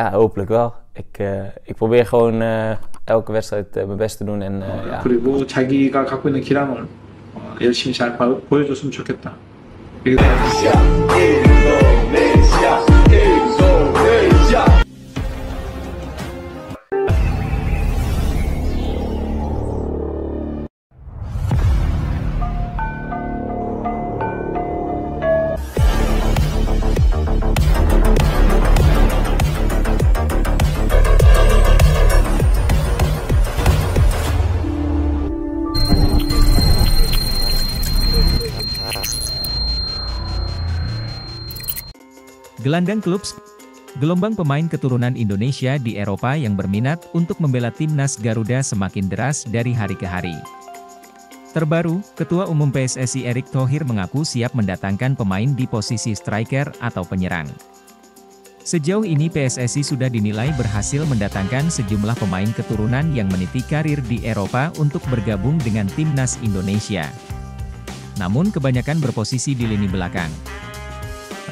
Ja, hopelijk wel. Ik, uh, ik probeer gewoon uh, elke wedstrijd uh, mijn best te doen. En, ja. 그리고 자기가 갖고 있는 기량을 열심히 잘 보여줬으면 좋겠다. Gelandang klub Gelombang pemain keturunan Indonesia di Eropa yang berminat untuk membela timnas Garuda semakin deras dari hari ke hari. Terbaru, Ketua Umum PSSI Erick Thohir mengaku siap mendatangkan pemain di posisi striker atau penyerang. Sejauh ini PSSI sudah dinilai berhasil mendatangkan sejumlah pemain keturunan yang meniti karir di Eropa untuk bergabung dengan timnas Indonesia. Namun kebanyakan berposisi di lini belakang.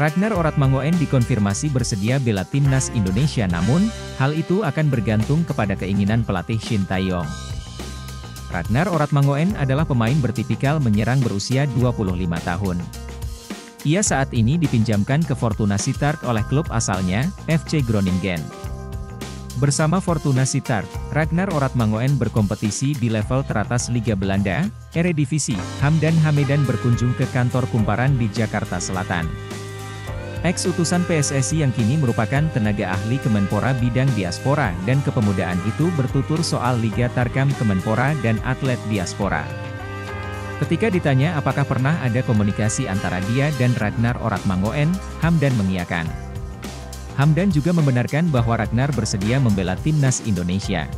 Ragnar Oratmangoen dikonfirmasi bersedia bela timnas Indonesia namun, hal itu akan bergantung kepada keinginan pelatih Shin Taeyong. Ragnar Oratmangoen adalah pemain bertipikal menyerang berusia 25 tahun. Ia saat ini dipinjamkan ke Fortuna Sittard oleh klub asalnya, FC Groningen. Bersama Fortuna Sittard, Ragnar Oratmangoen berkompetisi di level teratas Liga Belanda, Eredivisie. Hamdan Hamedan berkunjung ke kantor kumparan di Jakarta Selatan. Ex-utusan PSSI yang kini merupakan tenaga ahli Kemenpora bidang diaspora dan kepemudaan itu bertutur soal Liga Tarkam Kemenpora dan atlet diaspora. Ketika ditanya apakah pernah ada komunikasi antara dia dan Ragnar Oratmangoen, Hamdan mengiyakan. Hamdan juga membenarkan bahwa Ragnar bersedia membela timnas Indonesia.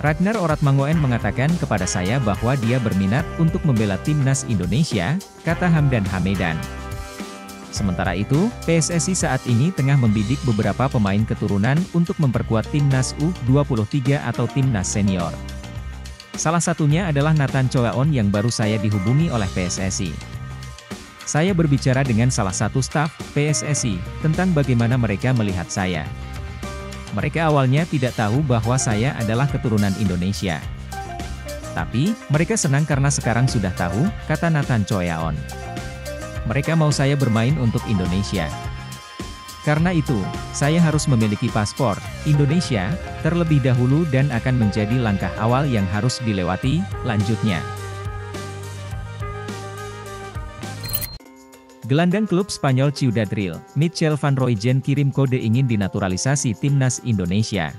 Ragnar Oratmangoen mengatakan kepada saya bahwa dia berminat untuk membela timnas Indonesia, kata Hamdan Hamedan. Sementara itu, PSSI saat ini tengah membidik beberapa pemain keturunan untuk memperkuat timnas U23 atau timnas senior. Salah satunya adalah Nathan Choaon yang baru saya dihubungi oleh PSSI. Saya berbicara dengan salah satu staf PSSI tentang bagaimana mereka melihat saya. Mereka awalnya tidak tahu bahwa saya adalah keturunan Indonesia. Tapi, mereka senang karena sekarang sudah tahu, kata Nathan Choaon. Mereka mau saya bermain untuk Indonesia. Karena itu, saya harus memiliki paspor Indonesia terlebih dahulu dan akan menjadi langkah awal yang harus dilewati, lanjutnya. Gelandang klub Spanyol Ciudad Real, Michel Van Rooijen kirim kode ingin dinaturalisasi timnas Indonesia.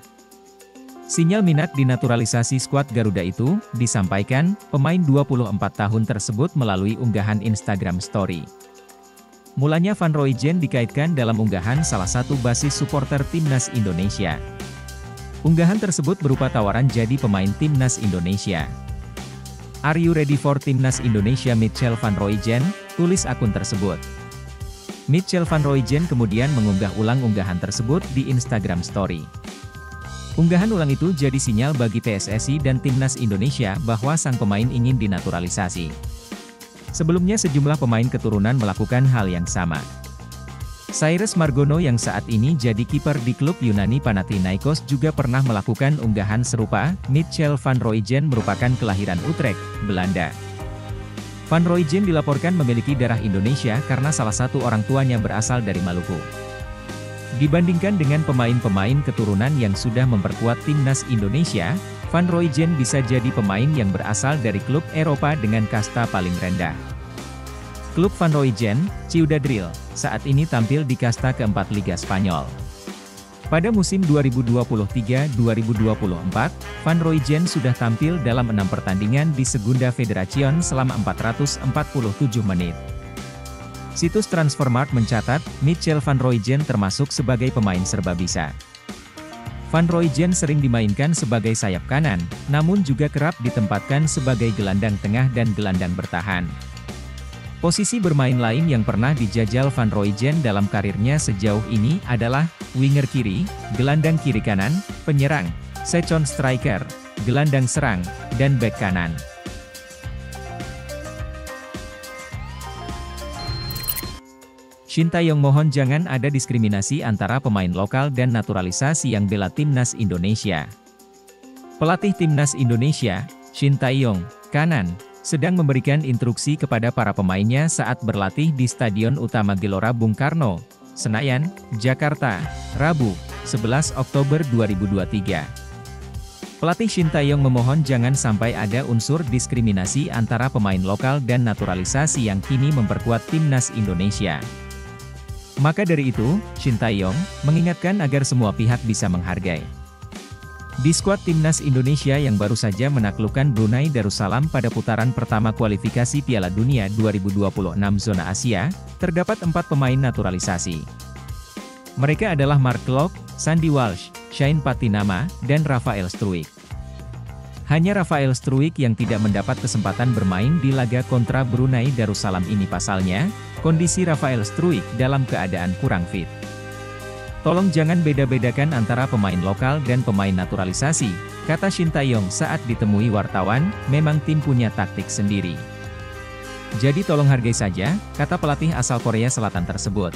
Sinyal minat dinaturalisasi skuad Garuda itu, disampaikan, pemain 24 tahun tersebut melalui unggahan Instagram Story. Mulanya Van Rooijen dikaitkan dalam unggahan salah satu basis supporter timnas Indonesia. Unggahan tersebut berupa tawaran jadi pemain timnas Indonesia. Are you ready for timnas Indonesia Mitchell Van Rooijen? Tulis akun tersebut. Mitchell Van Rooijen kemudian mengunggah ulang unggahan tersebut di Instagram Story. Unggahan ulang itu jadi sinyal bagi PSSI dan timnas Indonesia bahwa sang pemain ingin dinaturalisasi. Sebelumnya sejumlah pemain keturunan melakukan hal yang sama. Cyrus Margono yang saat ini jadi kiper di klub Yunani Panathinaikos juga pernah melakukan unggahan serupa, Mitchell van Rooijen merupakan kelahiran Utrecht, Belanda. Van Rooijen dilaporkan memiliki darah Indonesia karena salah satu orang tuanya berasal dari Maluku. Dibandingkan dengan pemain-pemain keturunan yang sudah memperkuat timnas Indonesia, Van Rooijen bisa jadi pemain yang berasal dari klub Eropa dengan kasta paling rendah. Klub Van Rooijen, Ciudad Real, saat ini tampil di kasta keempat Liga Spanyol. Pada musim 2023-2024, Van Rooijen sudah tampil dalam enam pertandingan di Segunda Federacion selama 447 menit. Situs Transfermarkt mencatat, Mitchell Van Rooijen termasuk sebagai pemain serba bisa. Van Rooijen sering dimainkan sebagai sayap kanan, namun juga kerap ditempatkan sebagai gelandang tengah dan gelandang bertahan. Posisi bermain lain yang pernah dijajal Van Rooijen dalam karirnya sejauh ini adalah winger kiri, gelandang kiri kanan, penyerang, second striker, gelandang serang, dan bek kanan. Shin Taeyong mohon jangan ada diskriminasi antara pemain lokal dan naturalisasi yang bela timnas Indonesia. Pelatih timnas Indonesia, Shin Taeyong, kanan, sedang memberikan instruksi kepada para pemainnya saat berlatih di Stadion Utama Gelora Bung Karno, Senayan, Jakarta, Rabu, 11 Oktober 2023. Pelatih Shin Taeyong memohon jangan sampai ada unsur diskriminasi antara pemain lokal dan naturalisasi yang kini memperkuat timnas Indonesia. Maka dari itu, Shin Taeyong mengingatkan agar semua pihak bisa menghargai. Di skuad timnas Indonesia yang baru saja menaklukkan Brunei Darussalam pada putaran pertama kualifikasi Piala Dunia 2026 zona Asia, terdapat empat pemain naturalisasi. Mereka adalah Mark Locke, Sandy Walsh, Shane Patinama, dan Rafael Struik. Hanya Rafael Struik yang tidak mendapat kesempatan bermain di laga kontra Brunei Darussalam ini pasalnya, kondisi Rafael Struik dalam keadaan kurang fit. Tolong jangan beda-bedakan antara pemain lokal dan pemain naturalisasi, kata Shin Taeyong saat ditemui wartawan, memang tim punya taktik sendiri. Jadi tolong hargai saja, kata pelatih asal Korea Selatan tersebut.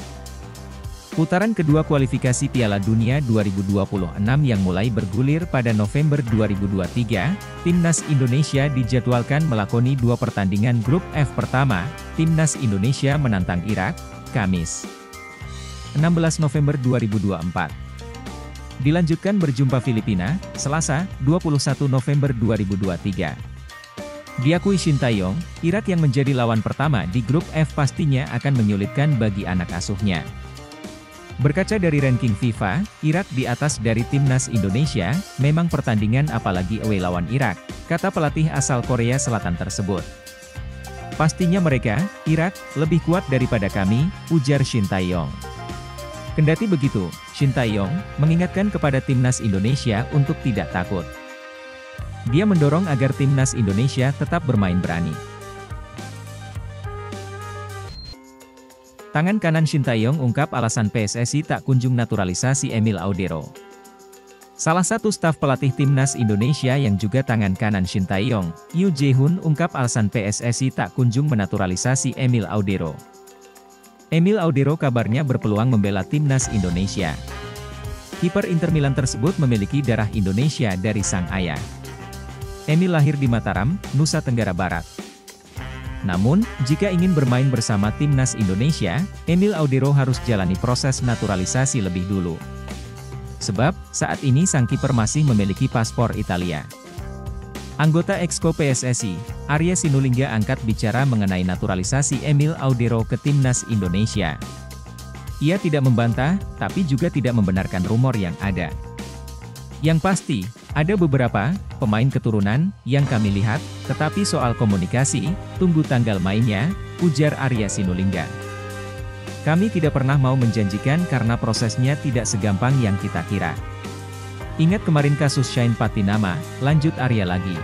Putaran kedua kualifikasi Piala Dunia 2026 yang mulai bergulir pada November 2023, Timnas Indonesia dijadwalkan melakoni dua pertandingan grup F pertama, Timnas Indonesia menantang Irak, Kamis 16 November 2024. Dilanjutkan berjumpa Filipina, Selasa, 21 November 2023. Diakui Shin Taeyong, Irak yang menjadi lawan pertama di grup F pastinya akan menyulitkan bagi anak asuhnya. Berkaca dari ranking FIFA, Irak di atas dari timnas Indonesia, memang pertandingan apalagi away lawan Irak, kata pelatih asal Korea Selatan tersebut. Pastinya mereka, Irak, lebih kuat daripada kami, ujar Shin Taeyong. Kendati begitu, Shin Taeyong mengingatkan kepada timnas Indonesia untuk tidak takut. Dia mendorong agar timnas Indonesia tetap bermain berani. Tangan kanan Shin Taeyong ungkap alasan PSSI tak kunjung naturalisasi Emil Audero. Salah satu staf pelatih timnas Indonesia yang juga tangan kanan Shin Taeyong, Yu Jae-hun ungkap alasan PSSI tak kunjung menaturalisasi Emil Audero. Emil Audero kabarnya berpeluang membela timnas Indonesia. Kiper Inter Milan tersebut memiliki darah Indonesia dari sang ayah. Emil lahir di Mataram, Nusa Tenggara Barat. Namun, jika ingin bermain bersama timnas Indonesia, Emil Audero harus jalani proses naturalisasi lebih dulu. Sebab, saat ini sang kiper masih memiliki paspor Italia. Anggota Exco PSSI, Arya Sinulinga angkat bicara mengenai naturalisasi Emil Audero ke timnas Indonesia. Ia tidak membantah, tapi juga tidak membenarkan rumor yang ada. Yang pasti, ada beberapa pemain keturunan yang kami lihat, tetapi soal komunikasi, tunggu tanggal mainnya, ujar Arya Sinulinga. Kami tidak pernah mau menjanjikan karena prosesnya tidak segampang yang kita kira. Ingat kemarin kasus Shine Patinama, lanjut Arya lagi.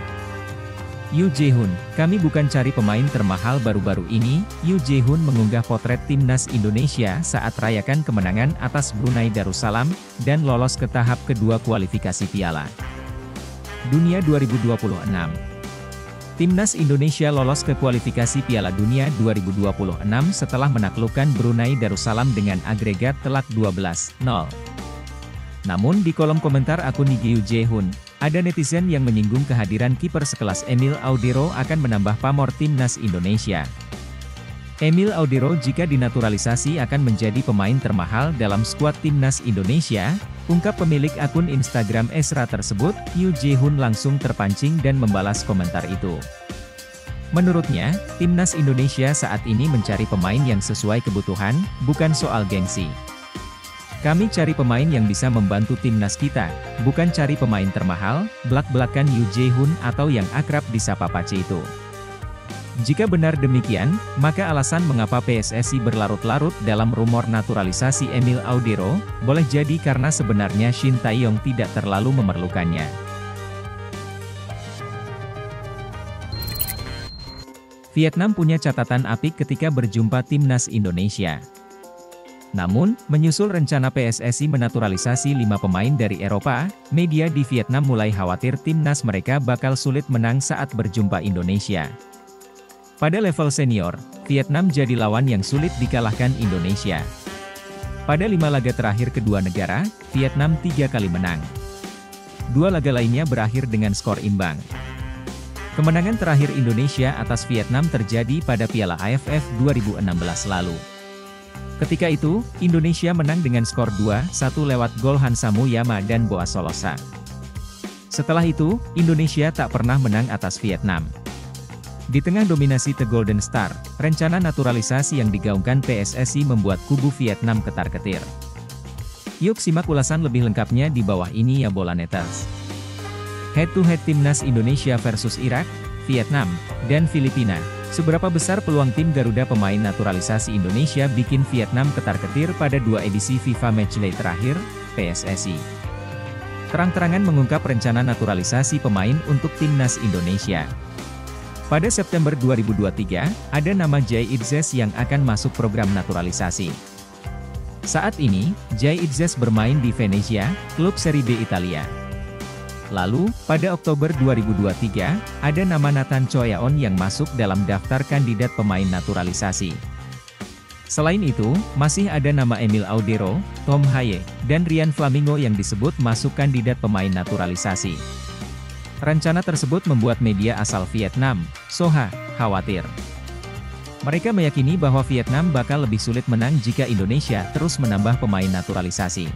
Yu Jae-hun, kami bukan cari pemain termahal baru-baru ini, Yu Jae-hun mengunggah potret timnas Indonesia saat rayakan kemenangan atas Brunei Darussalam, dan lolos ke tahap kedua kualifikasi piala. Dunia 2026 Timnas Indonesia lolos ke kualifikasi Piala Dunia 2026 setelah menaklukkan Brunei Darussalam dengan agregat telak 12-0. Namun di kolom komentar akun Nigeu Jae-hun, ada netizen yang menyinggung kehadiran kiper sekelas Emil Audero akan menambah pamor timnas Indonesia. Emil Audero jika dinaturalisasi akan menjadi pemain termahal dalam skuad timnas Indonesia, ungkap pemilik akun Instagram Esra tersebut, Yu Jae-hun langsung terpancing dan membalas komentar itu. Menurutnya, timnas Indonesia saat ini mencari pemain yang sesuai kebutuhan, bukan soal gengsi. Kami cari pemain yang bisa membantu timnas kita, bukan cari pemain termahal, belak-belakan Yu Jae-hun atau yang akrab disapa Pace itu. Jika benar demikian, maka alasan mengapa PSSI berlarut-larut dalam rumor naturalisasi Emil Audero, boleh jadi karena sebenarnya Shin Taeyong tidak terlalu memerlukannya. Vietnam punya catatan apik ketika berjumpa timnas Indonesia. Namun, menyusul rencana PSSI menaturalisasi lima pemain dari Eropa, media di Vietnam mulai khawatir timnas mereka bakal sulit menang saat berjumpa Indonesia. Pada level senior, Vietnam jadi lawan yang sulit dikalahkan Indonesia. Pada lima laga terakhir kedua negara, Vietnam tiga kali menang. Dua laga lainnya berakhir dengan skor imbang. Kemenangan terakhir Indonesia atas Vietnam terjadi pada Piala AFF 2016 lalu. Ketika itu, Indonesia menang dengan skor 2-1 lewat gol Hansa Muyama dan Boa Solosa. Setelah itu, Indonesia tak pernah menang atas Vietnam. Di tengah dominasi The Golden Star, rencana naturalisasi yang digaungkan PSSI membuat kubu Vietnam ketar-ketir. Yuk simak ulasan lebih lengkapnya di bawah ini ya bola netas. Head-to-head timnas Indonesia versus Irak, Vietnam, dan Filipina. Seberapa besar peluang tim Garuda pemain naturalisasi Indonesia bikin Vietnam ketar-ketir pada dua edisi FIFA Matchday terakhir, PSSI. Terang-terangan mengungkap rencana naturalisasi pemain untuk timnas Indonesia. Pada September 2023, ada nama Jay Idzes yang akan masuk program naturalisasi. Saat ini, Jay Idzes bermain di Venezia, klub Serie B Italia. Lalu, pada Oktober 2023, ada nama Nathan Choyaon yang masuk dalam daftar kandidat pemain naturalisasi. Selain itu, masih ada nama Emil Audero, Tom Haye, dan Rian Flamingo yang disebut masuk kandidat pemain naturalisasi. Rencana tersebut membuat media asal Vietnam, Soha, khawatir. Mereka meyakini bahwa Vietnam bakal lebih sulit menang jika Indonesia terus menambah pemain naturalisasi.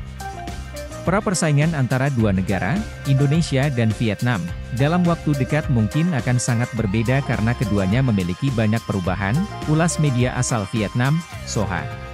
Pra persaingan antara dua negara, Indonesia dan Vietnam, dalam waktu dekat mungkin akan sangat berbeda karena keduanya memiliki banyak perubahan, ulas media asal Vietnam, Soha.